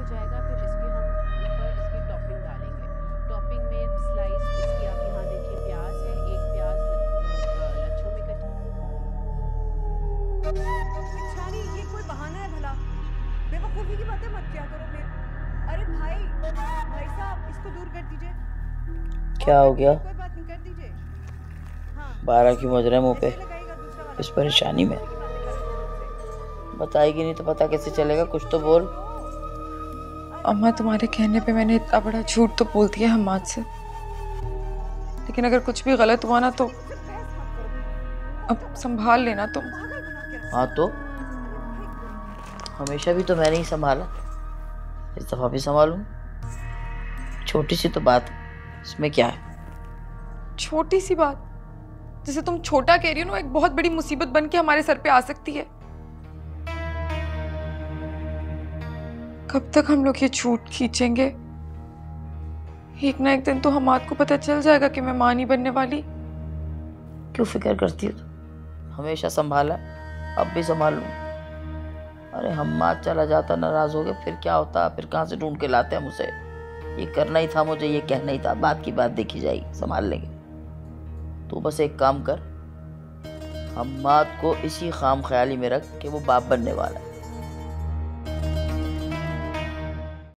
हो जाएगा फिर इसके हम ऊपर इसकी टॉपिंग डालेंगे। टॉपिंग में स्लाइस इसकी आप यहाँ देखिए प्याज है एक प्याज लच्छों में कट छानी ये कोई बहाना है भला। बेवकूफ़ी की बातें मत किया करो फिर। अरे भाई भाई साहब इसको दूर कर दीजिए। क्या हो गया? कोई बात नहीं कर दीजिए। हाँ। बारह क्यों बज रहे हैं मुँह पे। ऐसे लगाएगा दूसरा वाला। इस परेशानी में। बताएगी नहीं तो पता कैसे चलेगा कुछ तो बोल। अम्मा तुम्हारे कहने पे मैंने इतना बड़ा झूठ तो बोल दिया हमाद से। लेकिन अगर कुछ भी गलत हुआ ना तो अब संभाल लेना तुम। हाँ तो? हमेशा भी तो मैंने ही संभाला। इस दफ़ा भी संभालूं? छोटी सी तो बात इसमें क्या है? छोटी सी बात जिसे तुम छोटा कह रही हो ना एक बहुत बड़ी मुसीबत बन के हमारे सर पे आ सकती है। कब तक हम लोग ये झूठ खींचेंगे? एक ना एक दिन तो हमाद को पता चल जाएगा कि मैं माँ नहीं बनने वाली। क्यों फ़िक्र करती हो तू हमेशा संभाला, अब भी संभाल। लूँ अरे हम माँ चला जाता, नाराज़ हो गए, फिर क्या होता? फिर कहाँ से ढूंढ के लाते हम उसे? ये करना ही था मुझे, ये कहना ही था। बात की बात देखी जाएगी, संभाल लेंगे। तू बस एक काम कर, हम को इसी खाम ख्याली में रख कि वो बाप बनने वाला है।